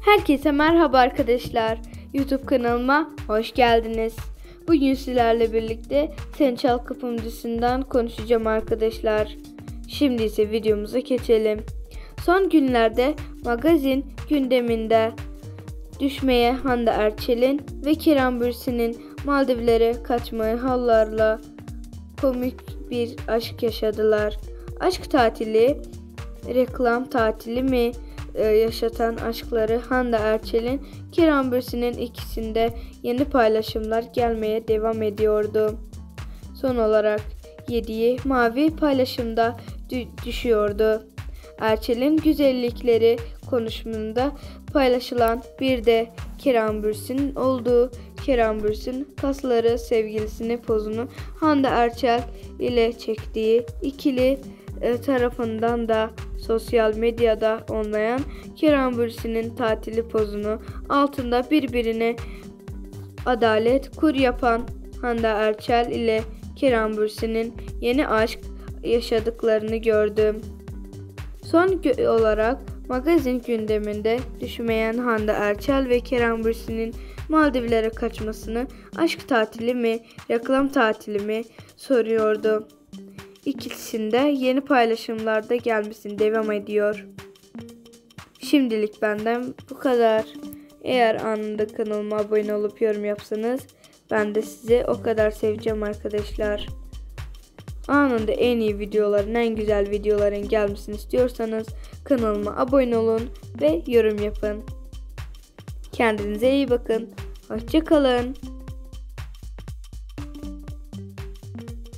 Herkese merhaba arkadaşlar. YouTube kanalıma hoş geldiniz. Bugün sizlerle birlikte Sen Çal Kapım konuşacağım arkadaşlar. Şimdi ise videomuza geçelim. Son günlerde magazin gündeminde düşmeye Hande Erçel'in ve Kerem Bürsin'in Maldivlere kaçmaya hallarla komik bir aşk yaşadılar. Aşk tatili, reklam tatili mi e, yaşatan aşkları Hande Erçel'in, Kerem Bürsin'in ikisinde yeni paylaşımlar gelmeye devam ediyordu. Son olarak 7'yi mavi paylaşımda dü- düşüyordu. Erçel'in güzellikleri konuşmunda paylaşılan bir de Kerem Bürsin olduğu Kerem Bürsin kasları sevgilisini pozunu Hande Erçel ile çektiği ikili e, tarafından da sosyal medyada onlayan Kerem Bürsin'in tatili pozunu altında birbirine adalet kur yapan Hande Erçel ile Kerem Bürsin'in yeni aşk yaşadıklarını gördüm. Son olarak magazin gündeminde düşmeyen Hande Erçel ve Kerem Bürsin'in Maldivlere kaçmasını aşk tatili mi, reklam tatili mi soruyordu. İkisinde yeni paylaşımlarda gelmesini devam ediyor. Şimdilik benden bu kadar. Eğer anında kanalıma abone olup yorum yapsanız ben de sizi o kadar seveceğim arkadaşlar. Anında en iyi videoların, en güzel videoların gelmesini istiyorsanız kanalıma abone olun ve yorum yapın. Kendinize iyi bakın. Hoşçakalın.